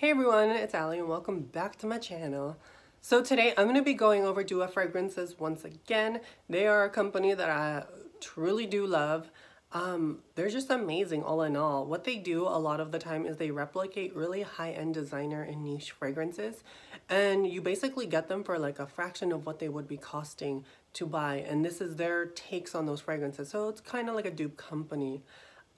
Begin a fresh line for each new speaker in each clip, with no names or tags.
Hey everyone, it's Ally and welcome back to my channel. So today I'm going to be going over Dua Fragrances once again. They are a company that I truly do love. Um, they're just amazing all in all. What they do a lot of the time is they replicate really high-end designer and niche fragrances and you basically get them for like a fraction of what they would be costing to buy and this is their takes on those fragrances. So it's kind of like a dupe company.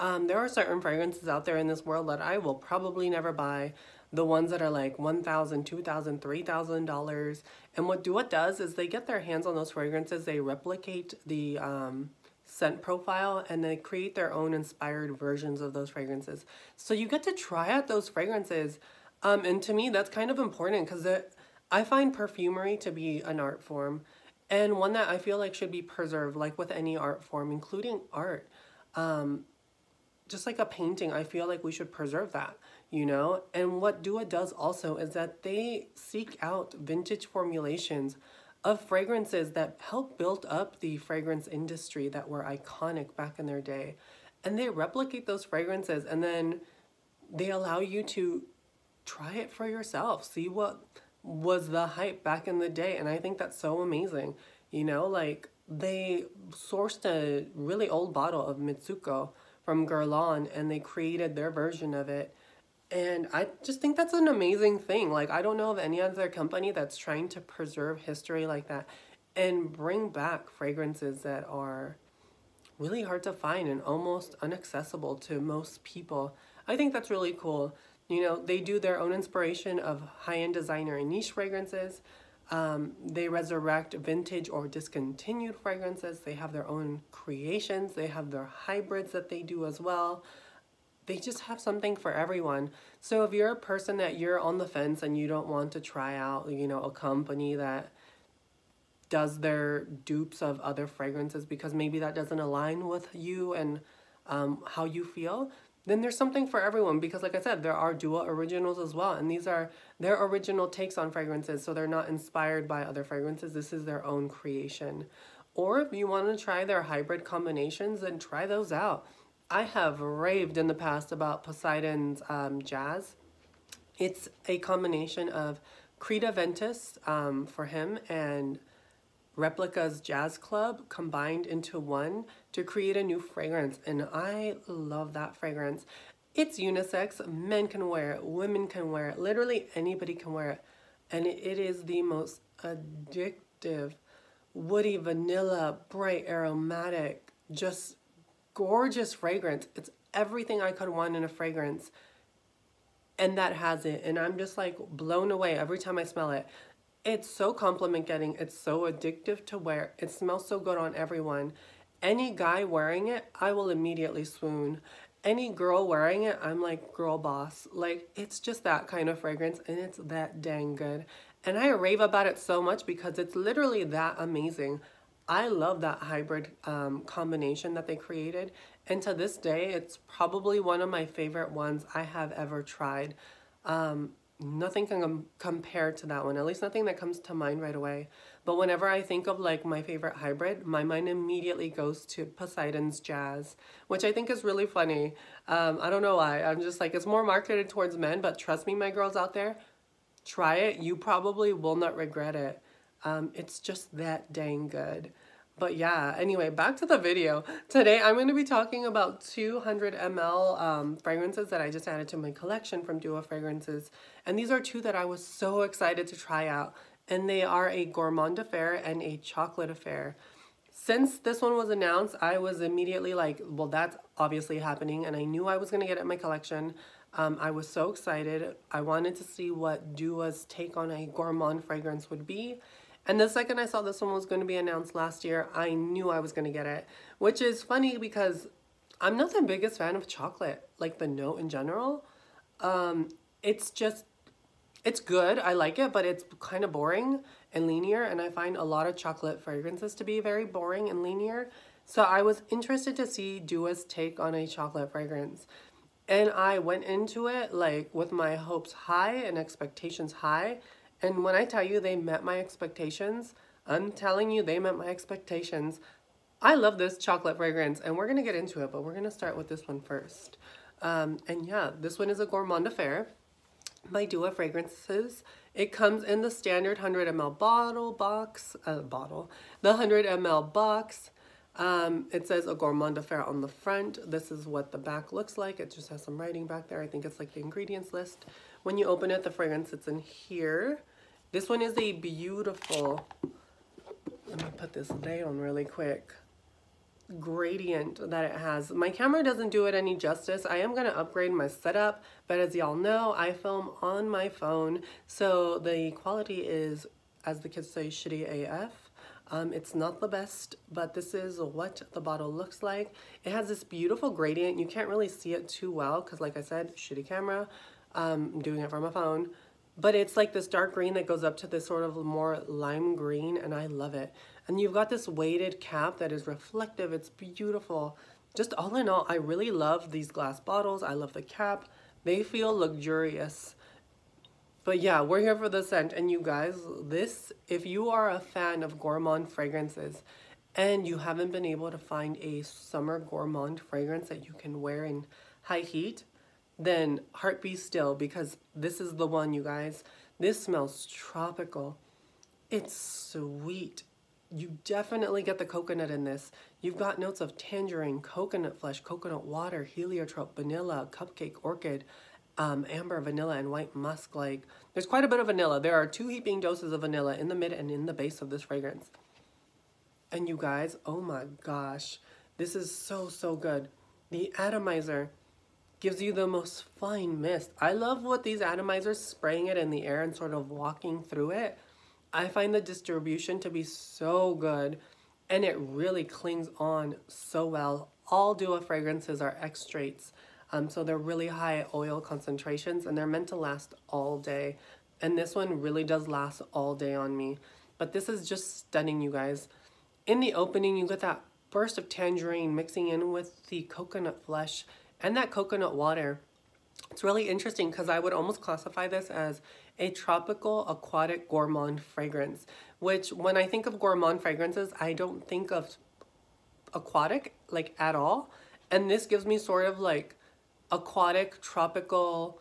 Um, there are certain fragrances out there in this world that I will probably never buy. The ones that are like $1,000, $2,000, $3,000. And what Dua does is they get their hands on those fragrances, they replicate the um, scent profile and they create their own inspired versions of those fragrances. So you get to try out those fragrances. Um, and to me, that's kind of important because I find perfumery to be an art form and one that I feel like should be preserved, like with any art form, including art. Um, just like a painting, I feel like we should preserve that, you know? And what Dua does also is that they seek out vintage formulations of fragrances that help build up the fragrance industry that were iconic back in their day. And they replicate those fragrances and then they allow you to try it for yourself. See what was the hype back in the day. And I think that's so amazing. You know, like they sourced a really old bottle of Mitsouko from Guerlain and they created their version of it and I just think that's an amazing thing. Like, I don't know of any other company that's trying to preserve history like that and bring back fragrances that are really hard to find and almost inaccessible to most people. I think that's really cool. You know, they do their own inspiration of high-end designer and niche fragrances. Um, they resurrect vintage or discontinued fragrances. They have their own creations. They have their hybrids that they do as well they just have something for everyone. So if you're a person that you're on the fence and you don't want to try out, you know, a company that does their dupes of other fragrances because maybe that doesn't align with you and um, how you feel, then there's something for everyone because like I said, there are Dua originals as well. And these are their original takes on fragrances. So they're not inspired by other fragrances. This is their own creation. Or if you want to try their hybrid combinations, then try those out. I have raved in the past about Poseidon's um, Jazz. It's a combination of Creed Aventus um, for him and Replica's Jazz Club combined into one to create a new fragrance. And I love that fragrance. It's unisex. Men can wear it. Women can wear it. Literally anybody can wear it. And it is the most addictive, woody, vanilla, bright, aromatic, just gorgeous fragrance. It's everything I could want in a fragrance. And that has it. And I'm just like blown away every time I smell it. It's so compliment getting. It's so addictive to wear. It smells so good on everyone. Any guy wearing it, I will immediately swoon. Any girl wearing it, I'm like girl boss. Like it's just that kind of fragrance and it's that dang good. And I rave about it so much because it's literally that amazing. I love that hybrid um, combination that they created. And to this day, it's probably one of my favorite ones I have ever tried. Um, nothing can com compare to that one, at least nothing that comes to mind right away. But whenever I think of like my favorite hybrid, my mind immediately goes to Poseidon's Jazz, which I think is really funny. Um, I don't know why. I'm just like, it's more marketed towards men, but trust me, my girls out there, try it. You probably will not regret it. Um, it's just that dang good. But yeah, anyway, back to the video. Today I'm going to be talking about 200 ml um, fragrances that I just added to my collection from Dua Fragrances. And these are two that I was so excited to try out. And they are a gourmand affair and a chocolate affair. Since this one was announced, I was immediately like, well, that's obviously happening. And I knew I was going to get it in my collection. Um, I was so excited. I wanted to see what Dua's take on a gourmand fragrance would be. And the second I saw this one was going to be announced last year, I knew I was going to get it. Which is funny because I'm not the biggest fan of chocolate, like the note in general. Um, it's just, it's good. I like it, but it's kind of boring and linear. And I find a lot of chocolate fragrances to be very boring and linear. So I was interested to see Dua's take on a chocolate fragrance. And I went into it like with my hopes high and expectations high. And when I tell you they met my expectations, I'm telling you they met my expectations. I love this chocolate fragrance and we're gonna get into it, but we're gonna start with this one first. Um, and yeah, this one is a Gourmand Affair. by Dua Fragrances. It comes in the standard 100 ml bottle box, uh, bottle, the 100 ml box. Um, it says a gourmand affair on the front. This is what the back looks like. It just has some writing back there. I think it's like the ingredients list. When you open it, the fragrance sits in here. This one is a beautiful, let me put this down really quick gradient that it has. My camera doesn't do it any justice. I am going to upgrade my setup, but as y'all know, I film on my phone, so the quality is, as the kids say, shitty AF. Um, it's not the best, but this is what the bottle looks like. It has this beautiful gradient. You can't really see it too well because like I said, shitty camera. Um, I'm doing it from a phone. But it's like this dark green that goes up to this sort of more lime green and I love it. And you've got this weighted cap that is reflective. It's beautiful. Just all in all, I really love these glass bottles. I love the cap. They feel luxurious. But yeah, we're here for the scent. And you guys, this, if you are a fan of gourmand fragrances and you haven't been able to find a summer gourmand fragrance that you can wear in high heat, then Heart Be Still because this is the one, you guys. This smells tropical. It's sweet. You definitely get the coconut in this. You've got notes of tangerine, coconut flesh, coconut water, heliotrope, vanilla, cupcake, orchid, um, amber, vanilla, and white musk. Like, there's quite a bit of vanilla. There are two heaping doses of vanilla in the mid and in the base of this fragrance. And you guys, oh my gosh, this is so, so good. The atomizer gives you the most fine mist. I love what these atomizers spraying it in the air and sort of walking through it. I find the distribution to be so good and it really clings on so well. All Dua fragrances are extracts, um, so they're really high oil concentrations and they're meant to last all day. And this one really does last all day on me. But this is just stunning, you guys. In the opening, you get that burst of tangerine mixing in with the coconut flesh and that coconut water. It's really interesting because I would almost classify this as a tropical aquatic gourmand fragrance, which when I think of gourmand fragrances, I don't think of aquatic like at all. And this gives me sort of like aquatic tropical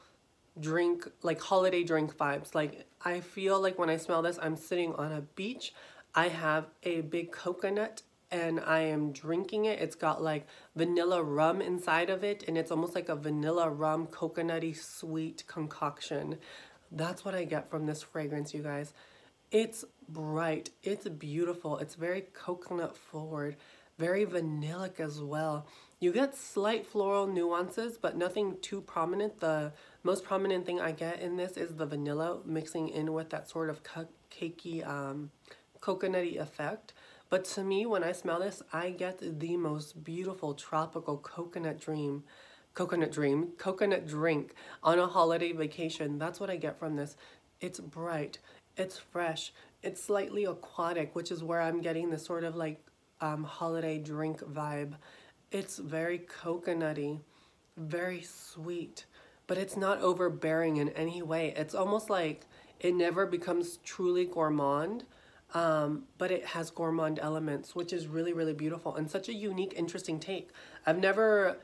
drink, like holiday drink vibes. Like I feel like when I smell this, I'm sitting on a beach. I have a big coconut and I am drinking it. It's got like vanilla rum inside of it and it's almost like a vanilla rum coconutty sweet concoction. That's what I get from this fragrance, you guys. It's bright, it's beautiful, it's very coconut forward, very vanillic as well. You get slight floral nuances, but nothing too prominent. The most prominent thing I get in this is the vanilla mixing in with that sort of cakey, um, coconutty effect. But to me, when I smell this, I get the most beautiful tropical coconut dream, coconut dream, coconut drink on a holiday vacation. That's what I get from this. It's bright, it's fresh, it's slightly aquatic, which is where I'm getting this sort of like um, holiday drink vibe. It's very coconutty, very sweet, but it's not overbearing in any way. It's almost like it never becomes truly gourmand um, but it has gourmand elements, which is really, really beautiful and such a unique, interesting take. I've never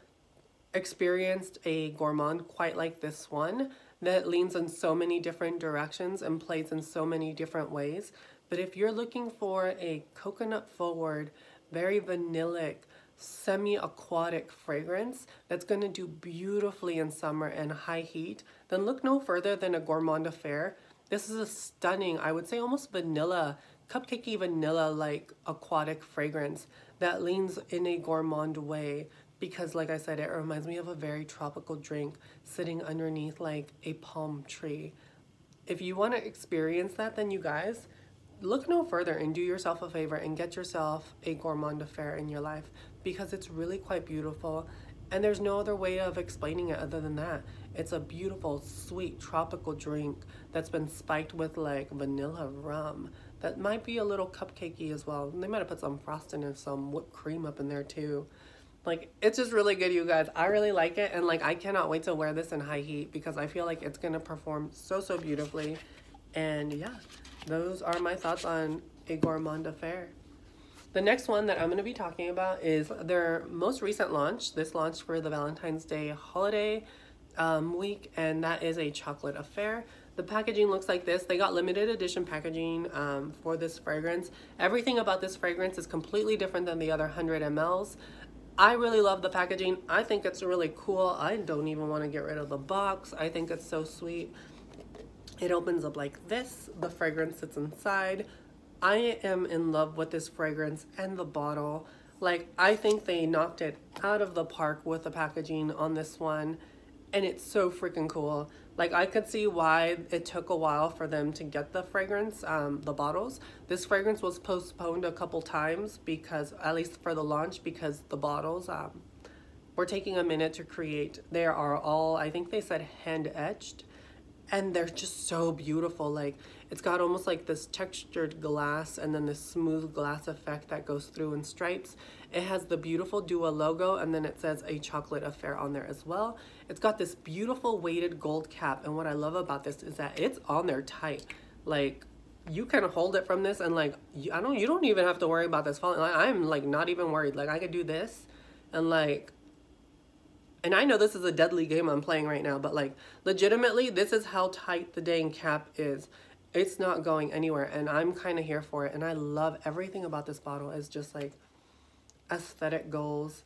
experienced a gourmand quite like this one that leans in so many different directions and plays in so many different ways. But if you're looking for a coconut forward, very vanillic, semi-aquatic fragrance that's going to do beautifully in summer and high heat, then look no further than a Gourmand Affair. This is a stunning, I would say almost vanilla cupcakey vanilla like aquatic fragrance that leans in a gourmand way because like I said, it reminds me of a very tropical drink sitting underneath like a palm tree. If you want to experience that, then you guys, look no further and do yourself a favor and get yourself a gourmand affair in your life because it's really quite beautiful and there's no other way of explaining it other than that. It's a beautiful, sweet, tropical drink that's been spiked with like vanilla rum that might be a little cupcakey as well. They might have put some frosting and some whipped cream up in there too. Like, it's just really good, you guys. I really like it, and like, I cannot wait to wear this in high heat because I feel like it's gonna perform so, so beautifully. And yeah, those are my thoughts on a Gourmand Affair. The next one that I'm going to be talking about is their most recent launch. This launched for the Valentine's Day holiday. um, week, and that is a chocolate affair. The packaging looks like this. They got limited edition packaging um, for this fragrance. Everything about this fragrance is completely different than the other 100 mls. I really love the packaging. I think it's really cool. I don't even want to get rid of the box. I think it's so sweet. It opens up like this. The fragrance sits inside. I am in love with this fragrance and the bottle. Like, I think they knocked it out of the park with the packaging on this one. And it's so freaking cool. Like I could see why it took a while for them to get the fragrance, um, the bottles. This fragrance was postponed a couple times because, at least for the launch, because the bottles um, were taking a minute to create. They are all, I think they said hand etched and they're just so beautiful. Like it's got almost like this textured glass and then this smooth glass effect that goes through in stripes. It has the beautiful Dua logo and then it says a chocolate affair on there as well. It's got this beautiful weighted gold cap and what I love about this is that it's on there tight. Like you can hold it from this and like you, I don't you don't even have to worry about this falling. Like, I'm like not even worried. Like I could do this and like and I know this is a deadly game I'm playing right now, but like legitimately this is how tight the dang cap is. It's not going anywhere and I'm kind of here for it and I love everything about this bottle is just like aesthetic goals.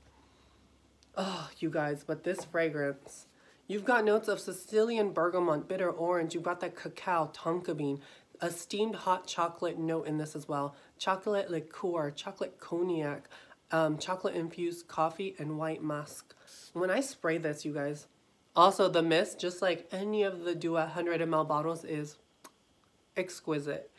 Oh, you guys, but this fragrance, you've got notes of Sicilian bergamot, bitter orange, you've got that cacao, tonka bean, a steamed hot chocolate note in this as well, chocolate liqueur, chocolate cognac, um, chocolate infused coffee, and white musk. When I spray this, you guys, also the mist, just like any of the Dua 100 ml bottles, is exquisite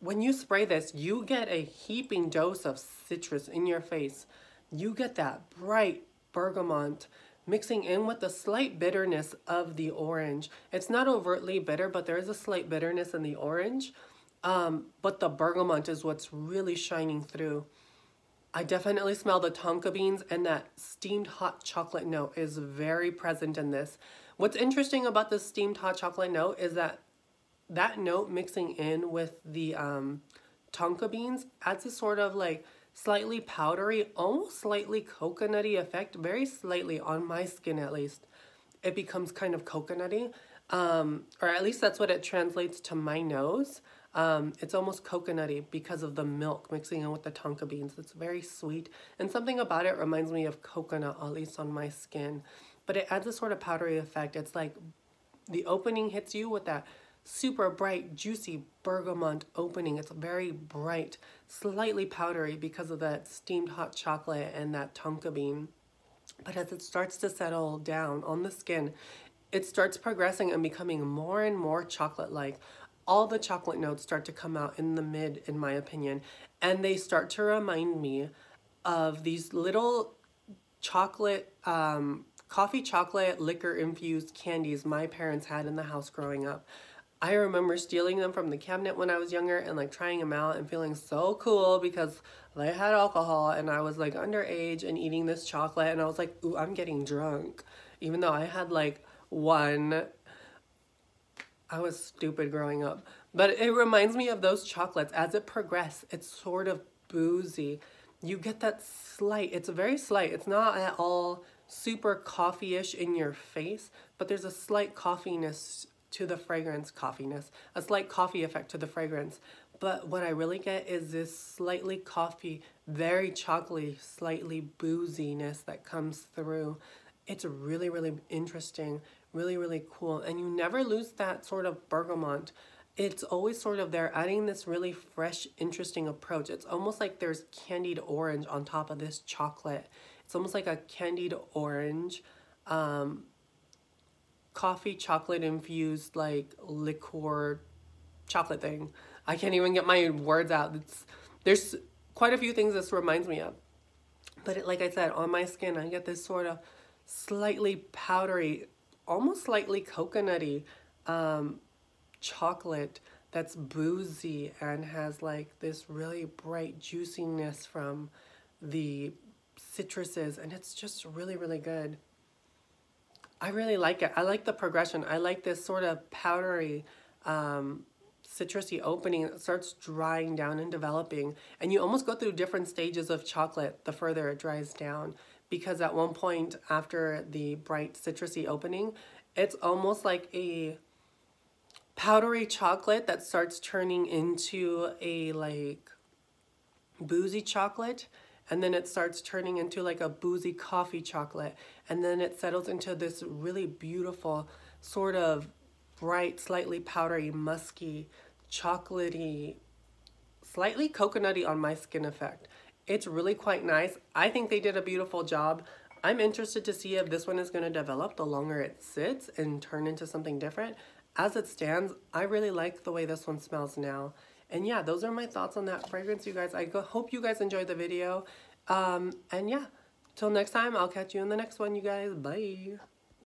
when you spray this, you get a heaping dose of citrus in your face. You get that bright bergamot mixing in with the slight bitterness of the orange. It's not overtly bitter, but there is a slight bitterness in the orange. Um, but the bergamot is what's really shining through. I definitely smell the tonka beans and that steamed hot chocolate note is very present in this. What's interesting about the steamed hot chocolate note is that that note mixing in with the um, tonka beans adds a sort of like slightly powdery, almost slightly coconutty effect, very slightly on my skin at least. It becomes kind of coconutty, um, or at least that's what it translates to my nose. Um, it's almost coconutty because of the milk mixing in with the tonka beans. It's very sweet, and something about it reminds me of coconut, at least on my skin. But it adds a sort of powdery effect. It's like the opening hits you with that super bright, juicy bergamot opening. It's very bright, slightly powdery because of that steamed hot chocolate and that tonka bean. But as it starts to settle down on the skin, it starts progressing and becoming more and more chocolate-like. All the chocolate notes start to come out in the mid, in my opinion, and they start to remind me of these little chocolate, um, coffee chocolate liquor infused candies my parents had in the house growing up. I remember stealing them from the cabinet when I was younger and like trying them out and feeling so cool because they had alcohol and I was like underage and eating this chocolate and I was like, ooh, I'm getting drunk. Even though I had like one, I was stupid growing up. But it reminds me of those chocolates. As it progresses, it's sort of boozy. You get that slight, it's very slight. It's not at all super coffee-ish in your face, but there's a slight coffeeness to the fragrance coffiness, a slight coffee effect to the fragrance. But what I really get is this slightly coffee, very chocolatey, slightly booziness that comes through. It's really, really interesting, really, really cool. And you never lose that sort of bergamot. It's always sort of there adding this really fresh, interesting approach. It's almost like there's candied orange on top of this chocolate. It's almost like a candied orange um, coffee chocolate infused like liqueur chocolate thing. I can't even get my words out. It's, there's quite a few things this reminds me of. But it, like I said, on my skin, I get this sort of slightly powdery, almost slightly coconutty um, chocolate that's boozy and has like this really bright juiciness from the citruses and it's just really, really good. I really like it. I like the progression. I like this sort of powdery, um, citrusy opening. It starts drying down and developing. And you almost go through different stages of chocolate the further it dries down. because at one point after the bright citrusy opening, it's almost like a powdery chocolate that starts turning into a like boozy chocolate and then it starts turning into like a boozy coffee chocolate and then it settles into this really beautiful sort of bright slightly powdery musky chocolatey slightly coconutty on my skin effect. It's really quite nice. I think they did a beautiful job. I'm interested to see if this one is going to develop the longer it sits and turn into something different. As it stands i really like the way this one smells now. And yeah, those are my thoughts on that fragrance, you guys. I hope you guys enjoyed the video. Um, and yeah, till next time, I'll catch you in the next one, you guys. Bye.